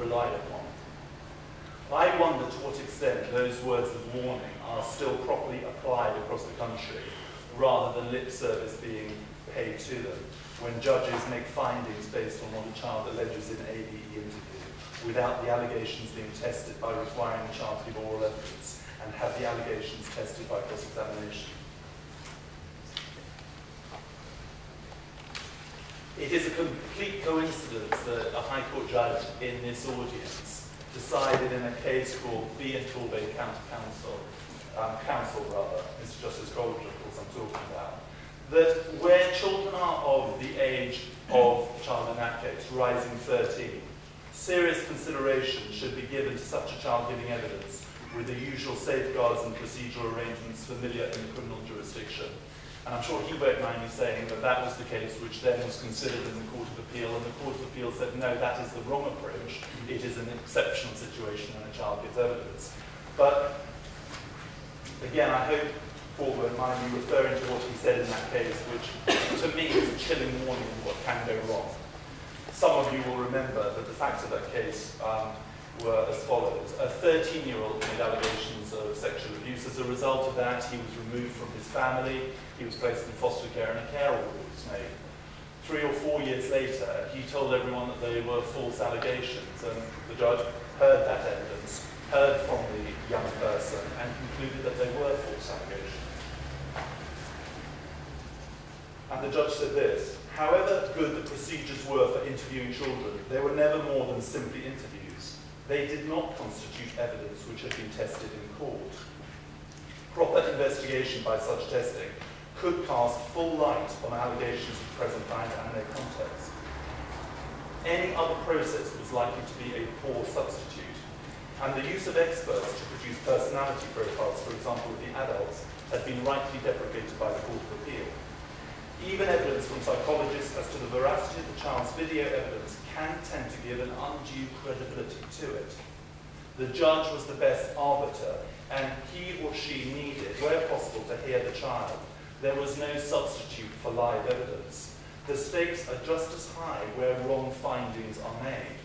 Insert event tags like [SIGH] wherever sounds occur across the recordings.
relied upon. I wonder to what extent those words of warning are still properly applied across the country, rather than lip service being paid to them, when judges make findings based on what a child alleges in ABE interview, without the allegations being tested by requiring the child to give oral evidence, and have the allegations tested by cross-examination. It is a complete coincidence that a High Court judge in this audience decided in a case called B and Torbay County Council, um, Council rather, Mr. Justice Coleridge, of course, I'm talking about, that where children are of the age of child in that case, rising 13, serious consideration should be given to such a child giving evidence with the usual safeguards and procedural arrangements familiar in the criminal jurisdiction. And I'm sure he won't mind me saying that that was the case which then was considered in the Court of Appeal, and the Court of Appeal said, no, that is the wrong approach. It is an exceptional situation when a child gives evidence. But again, I hope Paul won't mind me referring to what he said in that case, which to me is a chilling warning of what can go wrong. Some of you will remember that the facts of that case um, were as follows. A 13-year-old made allegations of sexual abuse. As a result of that, he was removed from his family. He was placed in foster care and a care order was made. Three or four years later, he told everyone that they were false allegations, and the judge heard that evidence, heard from the young person, and concluded that they were false allegations. And the judge said this, however good the procedures were for interviewing children, they were never more than simply interviews they did not constitute evidence which had been tested in court. Proper investigation by such testing could cast full light on allegations of present time and their context. Any other process was likely to be a poor substitute, and the use of experts to produce personality profiles, for example, with the adults, had been rightly deprecated by the Court of Appeal. Even evidence from psychologists as to the veracity of the child's video evidence can tend to give an undue credibility to it. The judge was the best arbiter, and he or she needed, where possible, to hear the child. There was no substitute for live evidence. The stakes are just as high where wrong findings are made.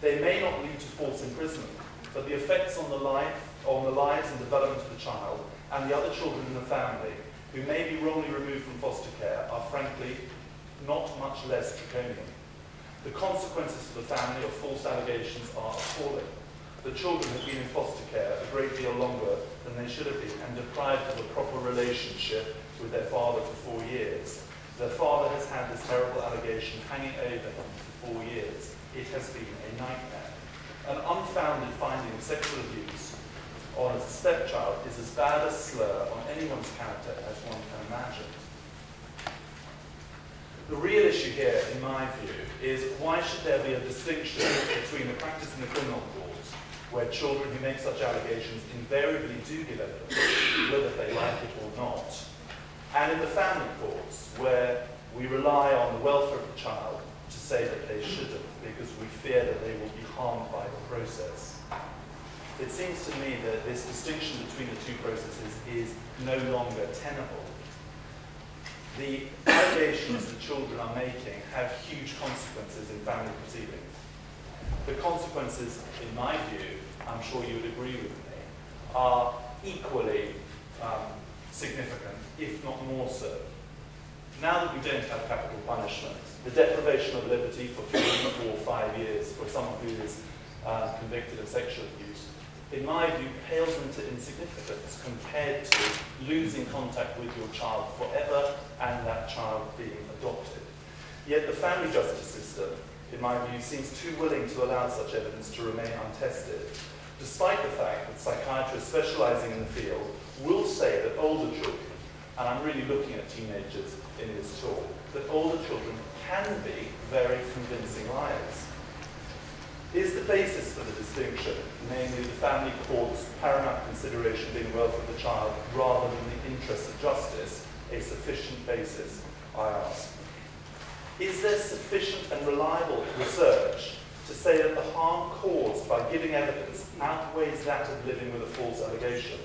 They may not lead to false imprisonment, but the effects on the life, on the lives and development of the child and the other children in the family who may be wrongly removed from foster care are frankly not much less draconian. The consequences for the family of false allegations are appalling. The children have been in foster care a great deal longer than they should have been and deprived of a proper relationship with their father for four years. Their father has had this terrible allegation hanging over him for four years. It has been a nightmare. An unfounded finding of sexual abuse on as a stepchild is as bad a slur on anyone's character as one can imagine. The real issue here, in my view, is why should there be a distinction between the practice in the criminal courts, where children who make such allegations invariably do give evidence, whether they like it or not, and in the family courts, where we rely on the welfare of the child to say that they shouldn't, because we fear that they will be harmed by the process it seems to me that this distinction between the two processes is no longer tenable. The allegations that children are making have huge consequences in family proceedings. The consequences, in my view, I'm sure you would agree with me, are equally um, significant, if not more so. Now that we don't have capital punishment, the deprivation of liberty for three or five years for someone who is uh, convicted of sexual abuse in my view, pales into insignificance compared to losing contact with your child forever and that child being adopted. Yet the family justice system, in my view, seems too willing to allow such evidence to remain untested, despite the fact that psychiatrists specializing in the field will say that older children, and I'm really looking at teenagers in this talk, that older children can be very convincing liars is the basis for the distinction, namely the family court's paramount consideration being welfare of the child rather than the interests of justice, a sufficient basis, I ask. Is there sufficient and reliable research to say that the harm caused by giving evidence outweighs that of living with a false allegation?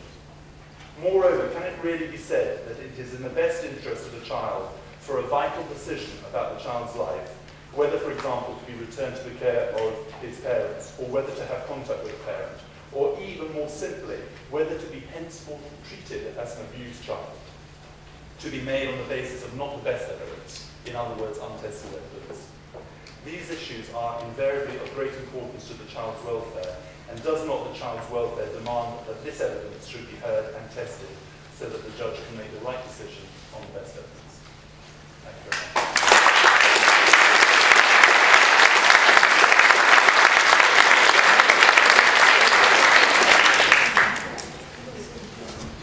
Moreover, can it really be said that it is in the best interest of the child for a vital decision about the child's life whether, for example, to be returned to the care of his parents, or whether to have contact with a parent, or even more simply, whether to be henceforth treated as an abused child, to be made on the basis of not the best evidence, in other words, untested evidence. These issues are invariably of great importance to the child's welfare, and does not the child's welfare demand that this evidence should be heard and tested so that the judge can make the right decision on the best evidence? Thank you very much.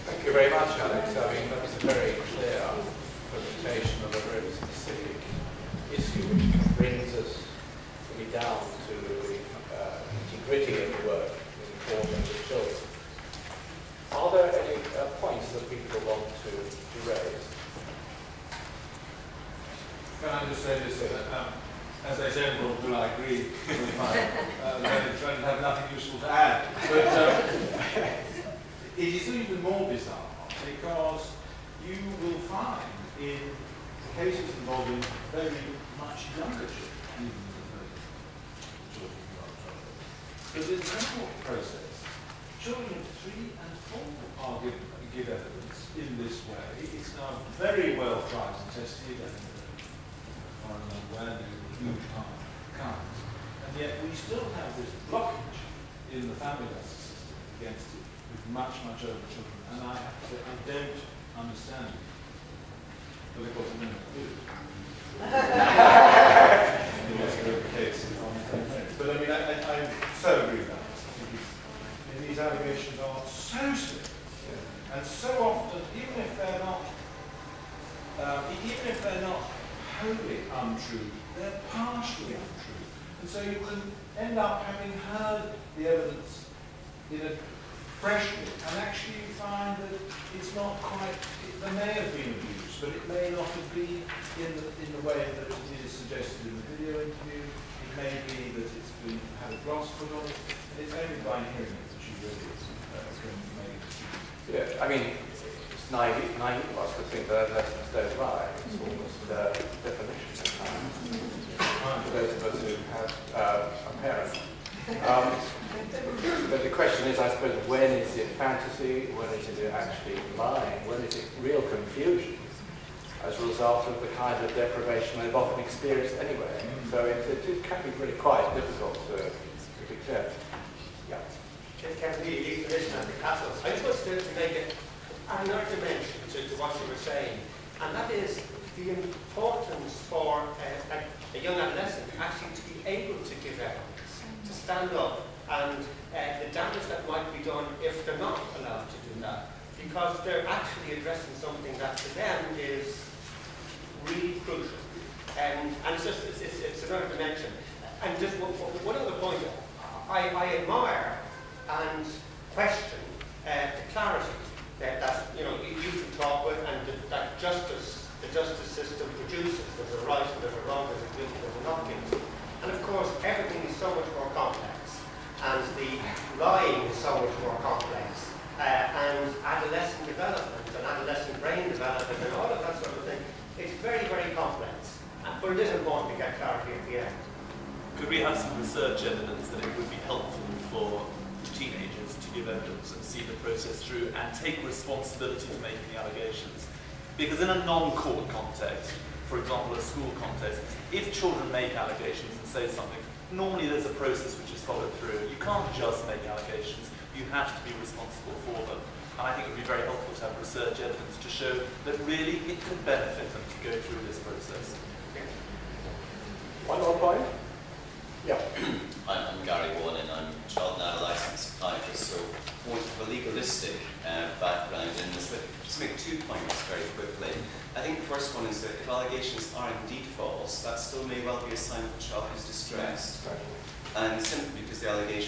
Thank you very much, Alex. I mean, that was a very clear presentation of a very specific issue which brings us really down to the uh, nitty-gritty of the work in court and with children. Are there any uh, points that people want to, to raise? Can I um, as I said, well, I agree with my, uh, friend, have nothing useful to add. But um, [LAUGHS] it is even more bizarre because you will find in cases involving very much younger children, even children who are court process, children of three and four are given, give evidence in this way. It's now very well tried and tested and And yet we still have this blockage in the family system against it with much, much older children. And I have to say, I don't understand it. But [LAUGHS] of course, I don't do it. In most the cases. But I mean, I, I, so agree with that. These allegations are so serious. And so often, even if they're not, uh, even if they're not wholly untrue, they're partially untrue. And so you can end up having heard the evidence in a freshly, and actually you find that it's not quite, it, there may have been abuse, but it may not have been in the, in the way that it is suggested in the video interview. It may be that it's been, had a gloss put on it, and it's only by hearing it that you really uh, can make Yeah, I mean, naive, naive of us to think that lessons don't lie. It's almost uh, definition of time. For those of us who have uh, a parent. Um, but the question is, I suppose, when is it fantasy? When is it actually lying? When is it real confusion as a result of the kind of deprivation they've often experienced anyway? So it, it, it can be really quite difficult to, to declare. Yeah. It can be at the castles. I just wanted to make it another dimension to, to what you were saying, and that is the importance for a, a, a young adolescent actually to be able to give evidence, to stand up, and uh, the damage that might be done if they're not allowed to do that, because they're actually addressing something that to them is really crucial. Um, and it's just it's, it's, it's another dimension. And just one, one other point, I, I admire and question uh, the clarity that, that you know you, you can talk with and the, that justice the justice system produces. There's a right and there's a wrong, there's a guilty, there's a not guilty. And of course, everything is so much more complex, and the lying is so much more complex, uh, and adolescent development and adolescent brain development and all of that sort of thing. It's very, very complex, uh, but it is important to get clarity at the end. Could we have some research evidence that it would be helpful for teenagers to give evidence and see the process through and take responsibility for making the allegations? Because in a non-court context, for example, a school context, if children make allegations and say something, normally there's a process which is followed through. You can't just make allegations, you have to be responsible for them. And I think it would be very helpful to have research evidence to show that really it could benefit them to go through this process. One more point? Yeah. [CLEARS THROAT] I'm, I'm Gary Wallen, I'm a child and adolescent psychiatrist, so more of a legalistic uh, background in this. But just make two points very quickly. I think the first one is that if allegations are indeed false, that still may well be a sign of a child who's distressed. And simply because the allegation